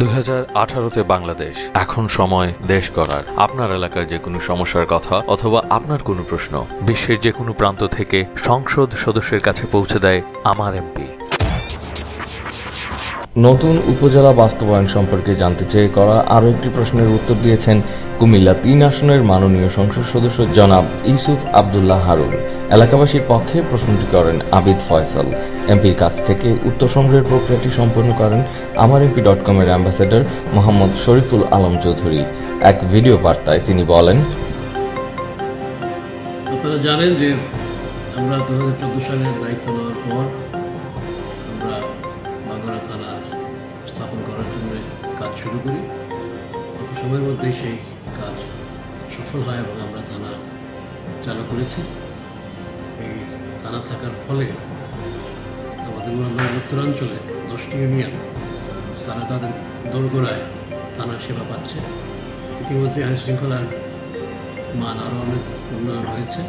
দুই আঠারোতে বাংলাদেশ। এখন সময় দেশ গড়ার। আপনার এলাকার যে কোনো সমস্যার কথা অথবা আপনার কোনো প্রশ্ন, বিশ্বের যে কোনো প্রান্ত থেকে সংসদ সদস্যের কাছে পৌঁছে দেয় আমার এমপি। নতুন উপজেলা বাস্তবায়ন সম্পর্কে জানতে চেয়ে করা আরও একটি প্রশ্নের উত্তর দিয়েছেন কুমিল্লা তিন আসনের মাননীয় সংসদ সদস্য জনাব ইউসুফ আবদুল্লাহ হারুন। এলাকাবাসীর পক্ষে প্রশ্নটি করেন আবিদ ফয়সাল। এমপির কাছ থেকে উত্তর সংগ্রহের প্রক্রিয়াটি সম্পন্ন করেন আমার এমপি ডট কমের অ্যাম্বাসেডর মোহাম্মদ শরীফুল আলম চৌধুরী। এক ভিডিও বার্তায় তিনি বলেন, আপনারা জানেন যে আমরা দু হাজার চোদ্দ সালে দায়িত্ব নেওয়ার পর আমরা বাগড়া থানা স্থাপন করার জন্য কাজ শুরু করি। অল্প সময়ের মধ্যেই সেই কাজ সফল হয় এবং আমরা থানা চালু করেছি। থানা থাকার ফলে আমাদের মুরাদনগর উত্তরাঞ্চলে দশটি ইউনিয়ন, তারা তাদের দোরগোড়ায় থানার সেবা পাচ্ছে। ইতিমধ্যে আইন শৃঙ্খলার মান আরও অনেক উন্নয়ন হয়েছে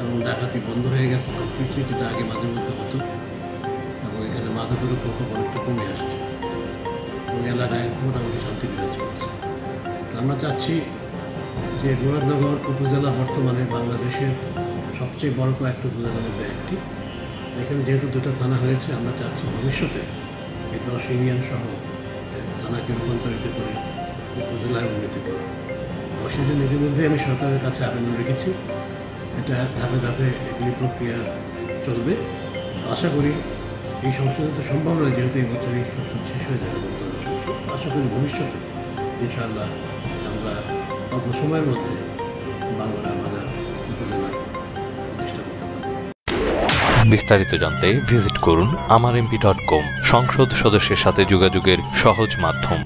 এবং ডাকাতি বন্ধ হয়ে গেছে। কমপ্লিটলি যেটা আগে মাঝে মধ্যে হতো এবং এখানে মাদকের প্রকোপ অনেকটা কমে আসছে এবং এলাকায় মোটামুটি শান্তি বিরাজ করছে। আমরা চাচ্ছি যে মুরাদনগর উপজেলা বর্তমানে বাংলাদেশের সবচেয়ে বড় কয়েকটি উপজেলার মধ্যে একটি। এখানে যেহেতু দুটো থানা হয়েছে, আমরা চাচ্ছি ভবিষ্যতে এই দশ ইউনিয়ন সহ থানাকে রূপান্তরিত করে উপজেলায় উন্নতি করা। এবং সেই জন্য ইতিমধ্যে আমি সরকারের কাছে আবেদন রেখেছি। এটা ধাপে ধাপে এগুলি প্রক্রিয়া চলবে। আশা করি এই সংশোধন তো সম্ভব নয়, যেহেতু এই বছরই সংসদ শেষ হয়ে যাবে। আশা করি ভবিষ্যতে, ইনশাআল্লাহ, আমরা অল্প সময়ের মধ্যে বাংলা বিস্তারিত জানতে ভিজিট করুন আমার সংসদ সদস্যের সাথে যোগাযোগের সহজ মাধ্যম।